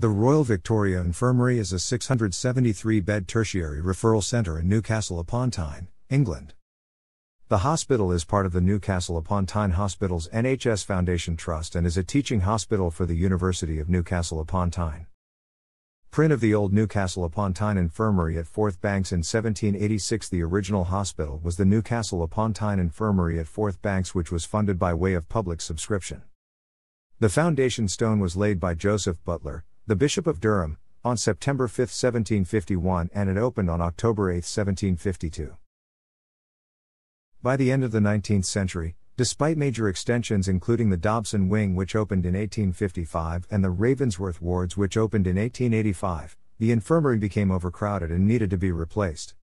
The Royal Victoria Infirmary is a 673 bed tertiary referral centre in Newcastle upon Tyne, England. The hospital is part of the Newcastle upon Tyne Hospitals NHS Foundation Trust and is a teaching hospital for the University of Newcastle upon Tyne. Print of the old Newcastle upon Tyne Infirmary at Forth Banks in 1786. The original hospital was the Newcastle upon Tyne Infirmary at Forth Banks, which was funded by way of public subscription. The foundation stone was laid by Joseph Butler, the Bishop of Durham, on September 5, 1751, and it opened on October 8, 1752. By the end of the 19th century, despite major extensions including the Dobson Wing which opened in 1855 and the Ravensworth wards which opened in 1885, the infirmary became overcrowded and needed to be replaced.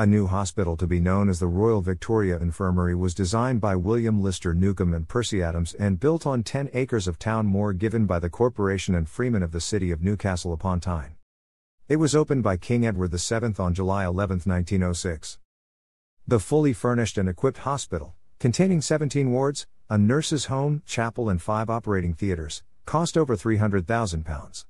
A new hospital to be known as the Royal Victoria Infirmary was designed by William Lister Newcomb and Percy Adams and built on 10 acres of town moor given by the corporation and freemen of the city of Newcastle upon Tyne. It was opened by King Edward VII on July 11, 1906. The fully furnished and equipped hospital, containing 17 wards, a nurse's home, chapel, and five operating theatres, cost over £300,000.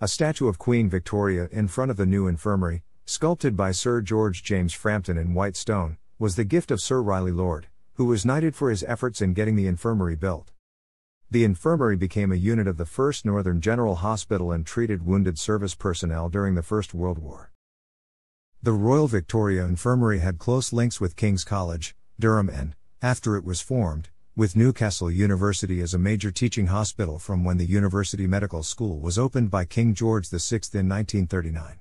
A statue of Queen Victoria in front of the new infirmary, sculpted by Sir George James Frampton in white stone, was the gift of Sir Riley Lord, who was knighted for his efforts in getting the infirmary built. The infirmary became a unit of the 1st Northern General Hospital and treated wounded service personnel during the First World War. The Royal Victoria Infirmary had close links with King's College, Durham and, after it was formed, with Newcastle University as a major teaching hospital from when the University Medical School was opened by King George VI in 1939.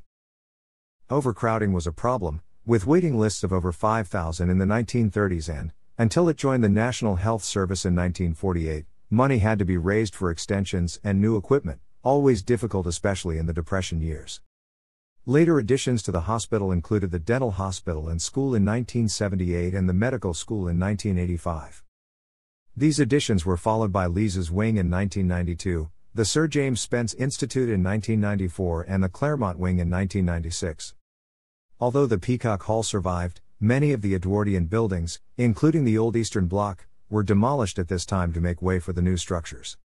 Overcrowding was a problem, with waiting lists of over 5,000 in the 1930s and, until it joined the National Health Service in 1948, money had to be raised for extensions and new equipment, always difficult especially in the Depression years. Later additions to the hospital included the Dental Hospital and School in 1978 and the Medical School in 1985. These additions were followed by Leazes Wing in 1992, the Sir James Spence Institute in 1994 and the Claremont Wing in 1996. Although the Peacock Hall survived, many of the Edwardian buildings, including the Old Eastern Block, were demolished at this time to make way for the new structures.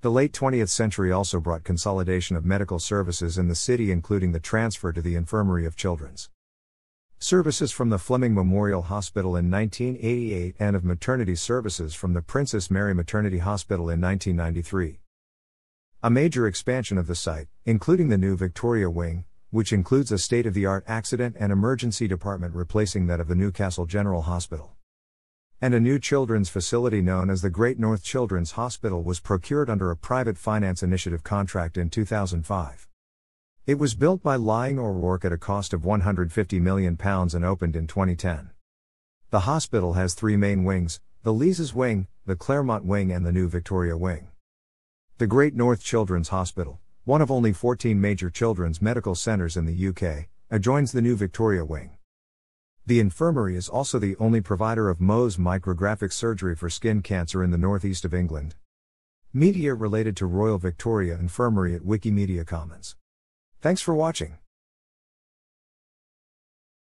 The late 20th century also brought consolidation of medical services in the city, including the transfer to the Infirmary of Children's. Services from the Fleming Memorial Hospital in 1988 and of maternity services from the Princess Mary Maternity Hospital in 1993. A major expansion of the site, including the new Victoria Wing, which includes a state of the art accident and emergency department replacing that of the Newcastle General Hospital. And a new children's facility known as the Great North Children's Hospital was procured under a private finance initiative contract in 2005. It was built by Laing O'Rourke at a cost of £150 million and opened in 2010. The hospital has three main wings the Leazes Wing, the Claremont Wing, and the new Victoria Wing. The Great North Children's Hospital, one of only 14 major children's medical centres in the UK, adjoins the new Victoria Wing. The infirmary is also the only provider of Mohs micrographic surgery for skin cancer in the northeast of England. Media related to Royal Victoria Infirmary at Wikimedia Commons. Thanks for watching.